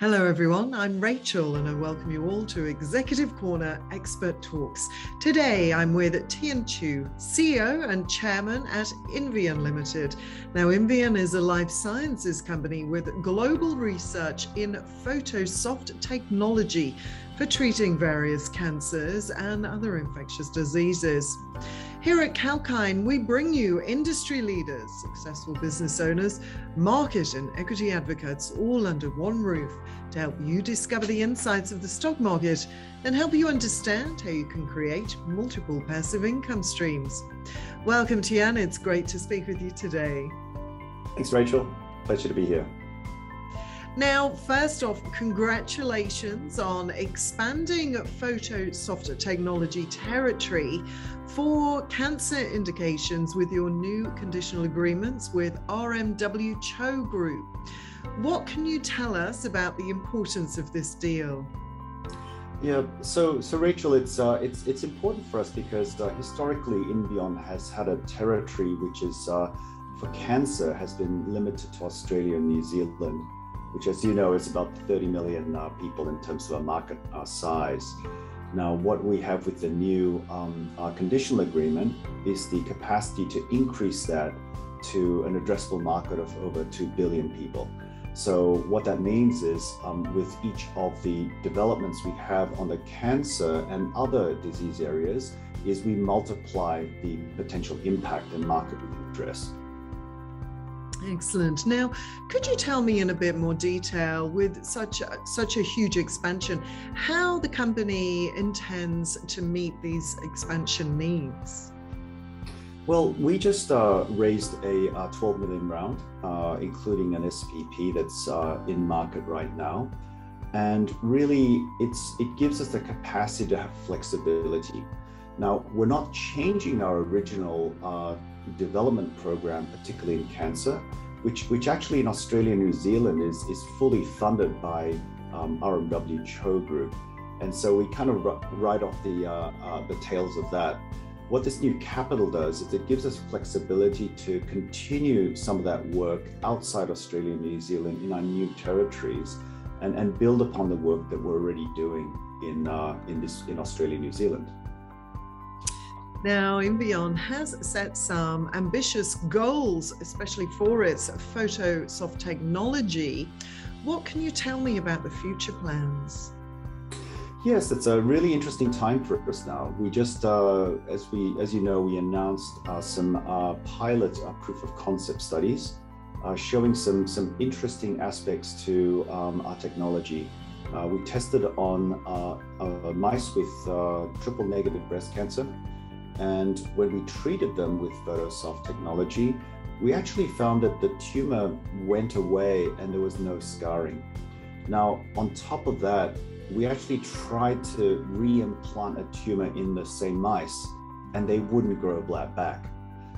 Hello, everyone. I'm Rachel, and I welcome you all to Executive Corner Expert Talks. Today, I'm with Thian Chew, CEO and Chairman at Invion Limited. Now, Invion is a life sciences company with global research in photosoft technology for treating various cancers and other infectious diseases. Here at Kalkine, we bring you industry leaders, successful business owners, market and equity advocates, all under one roof to help you discover the insights of the stock market and help you understand how you can create multiple passive income streams. Welcome, Thian. It's great to speak with you today. Thanks, Rachel. Pleasure to be here. Now, first off, congratulations on expanding PhotoSoft technology territory for cancer indications with your new conditional agreements with RMW Cho Group. What can you tell us about the importance of this deal? Yeah, so so Rachel, it's uh, it's it's important for us because uh, historically, Invion has had a territory which is uh, for cancer has been limited to Australia and New Zealand which, as you know, is about 30 million uh, people in terms of our market uh, size. Now, what we have with the new um, uh, conditional agreement is the capacity to increase that to an addressable market of over 2 billion people. So, what that means is, um, with each of the developments we have on the cancer and other disease areas, is we multiply the potential impact and market we can address. Excellent. Now, could you tell me in a bit more detail, with such a, such a huge expansion, how the company intends to meet these expansion needs? Well, we just uh, raised a uh, 12 million round, uh, including an SPP that's uh, in market right now, and really, it's it gives us the capacity to have flexibility. Now, we're not changing our original uh, development program, particularly in cancer, which, which actually in Australia and New Zealand is, is fully funded by um, RMW Cho Group. And so we kind of write off the, uh, uh, the tails of that. What this new capital does is it gives us flexibility to continue some of that work outside Australia and New Zealand in our new territories and, and build upon the work that we're already doing in, uh, in, this, in Australia and New Zealand. Now, Invion has set some ambitious goals, especially for its PhotoSoft technology. What can you tell me about the future plans? Yes, it's a really interesting time for us now. We just, uh, as we, as you know, we announced uh, some uh, pilot uh, proof of concept studies, uh, showing some some interesting aspects to um, our technology. Uh, we tested on mice with triple negative breast cancer, and when we treated them with PhotoSoft technology, we actually found that the tumor went away and there was no scarring. Now, on top of that, we actually tried to reimplant a tumor in the same mice and they wouldn't grow black back.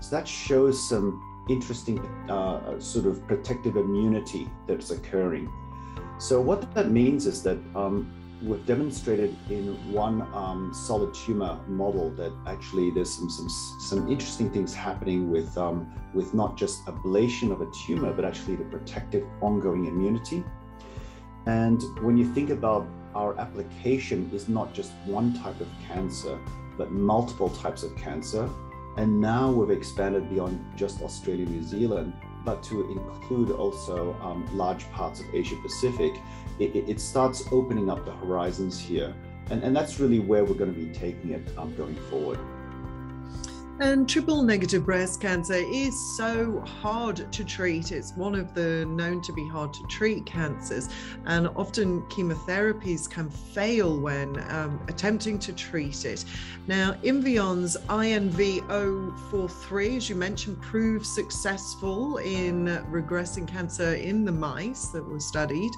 So that shows some interesting uh, sort of protective immunity that's occurring. So what that means is that um, we've demonstrated in one um, solid tumor model that actually there's some some, some interesting things happening with um, with not just ablation of a tumor, but actually the protective ongoing immunity. And when you think about our application is not just one type of cancer, but multiple types of cancer. And now we've expanded beyond just Australia, New Zealand but to include also um, large parts of Asia Pacific, it, it, starts opening up the horizons here. And, and that's really where we're going to be taking it um, going forward. And triple negative breast cancer is so hard to treat. It's one of the known to be hard to treat cancers. And often chemotherapies can fail when um, attempting to treat it. Now, Invion's INV043, as you mentioned, proved successful in regressing cancer in the mice that were studied,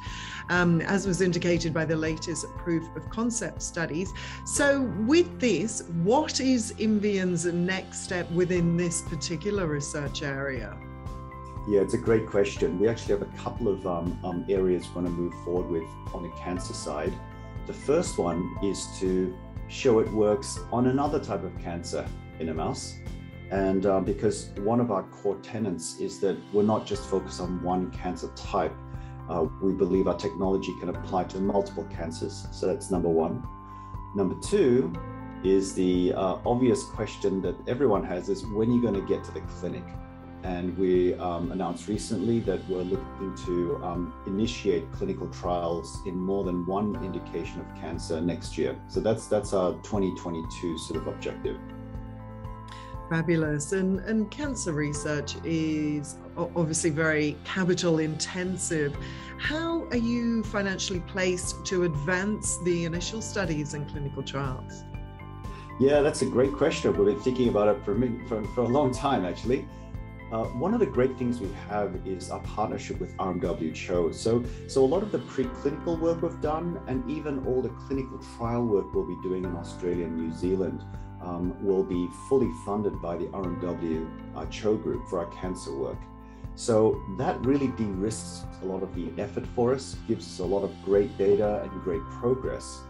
um, as was indicated by the latest proof of concept studies. So, with this, what is Invion's next? Next step within this particular research area? Yeah, it's a great question. We actually have a couple of um, um, areas we want to move forward with on the cancer side. The first one is to show it works on another type of cancer in a mouse. And uh, because one of our core tenets is that we're not just focused on one cancer type, Uh, we believe our technology can apply to multiple cancers. So that's number one. Number two is the uh, obvious question that everyone has is when are you going to get to the clinic? And we um, announced recently that we're looking to um, initiate clinical trials in more than one indication of cancer next year. So that's that's our 2022 sort of objective. Fabulous. And, and cancer research is obviously very capital intensive. How are you financially placed to advance the initial studies and clinical trials? Yeah, that's a great question. We've been thinking about it for, for, for a long time, actually. Uh, one of the great things we have is our partnership with RMW Cho. So, so a lot of the preclinical work we've done, and even all the clinical trial work we'll be doing in Australia and New Zealand, um, will be fully funded by the RMW uh, Group for our cancer work. So that really de-risks a lot of the effort for us, gives us a lot of great data and great progress.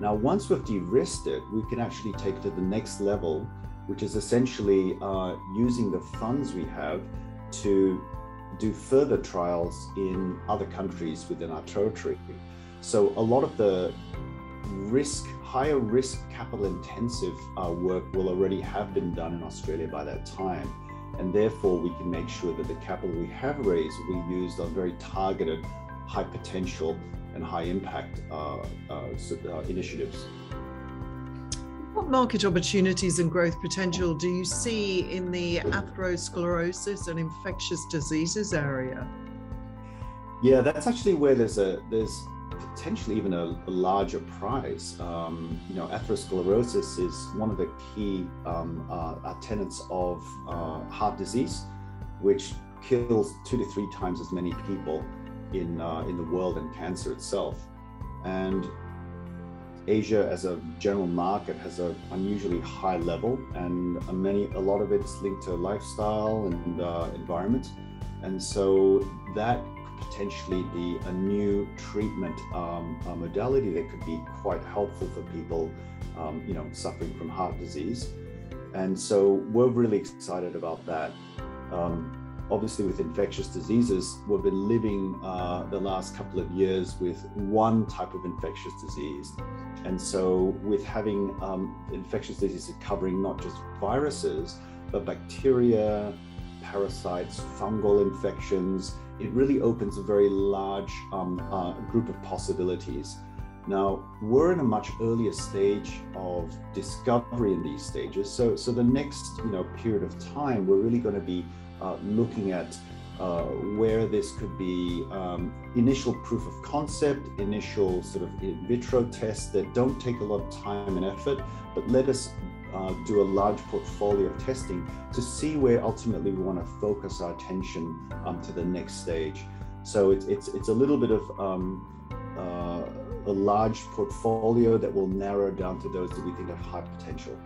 Now, once we've de-risked it, we can actually take it to the next level, which is essentially uh, using the funds we have to do further trials in other countries within our territory. So a lot of the risk, higher risk, capital intensive uh, work will already have been done in Australia by that time. And therefore, we can make sure that the capital we have raised will be used on very targeted, high potential, and high impact uh, uh, uh initiatives. What market opportunities and growth potential do you see in the atherosclerosis and infectious diseases area? Yeah, that's actually where there's a there's potentially even a, a larger prize. Um, you know, atherosclerosis is one of the key um, uh, uh, tenets of uh, heart disease, which kills two to three times as many people in uh, in the world and cancer itself. And Asia, as a general market, has an unusually high level, and many a lot of it is linked to lifestyle and uh, environment. And so that could potentially be a new treatment um, modality that could be quite helpful for people, um, you know, suffering from heart disease. And so we're really excited about that. Um, obviously, with infectious diseases, we've been living uh, the last couple of years with one type of infectious disease. And so, with having um, infectious diseases covering not just viruses, but bacteria, parasites, fungal infections, it really opens a very large um, uh, group of possibilities. Now, we're in a much earlier stage of discovery in these stages. So, so the next you know, period of time, we're really going to be uh, looking at uh, where this could be um, initial proof of concept, initial sort of in vitro tests that don't take a lot of time and effort, but let us uh, do a large portfolio of testing to see where ultimately we want to focus our attention um, to the next stage. So it's, it's, it's a little bit of um, uh, a large portfolio that will narrow down to those that we think have high potential.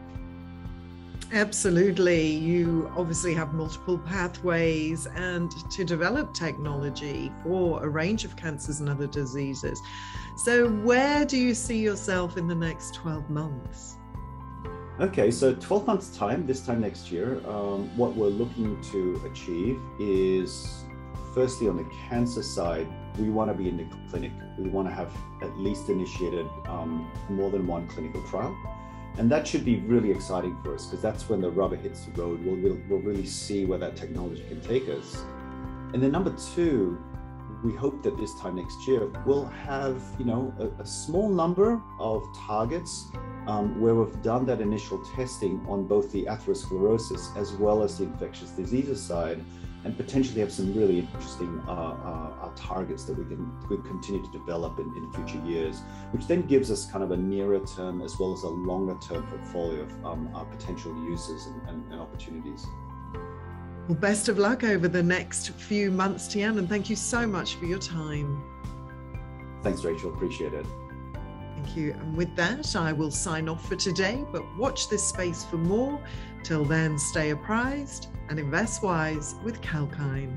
Absolutely. You obviously have multiple pathways and to develop technology for a range of cancers and other diseases. So, where do you see yourself in the next 12 months? Okay, so 12 months' time, this time next year, um, what we're looking to achieve is firstly on the cancer side, we want to be in the clinic. We want to have at least initiated um, more than one clinical trial. And that should be really exciting for us because that's when the rubber hits the road. We'll, we'll, we'll really see where that technology can take us. And then number two, we hope that this time next year we'll have you know a, a small number of targets um, where we've done that initial testing on both the atherosclerosis as well as the infectious diseases side and potentially have some really interesting uh, uh, uh, targets that we can we continue to develop in, in future years, which then gives us kind of a nearer term as well as a longer term portfolio of um, uh, potential uses and, and, and opportunities. Well, best of luck over the next few months, Thian, and thank you so much for your time. Thanks, Rachel. Appreciate it. Thank you. And with that, I will sign off for today, but watch this space for more. Till then, stay apprised and invest wise with Kalkine.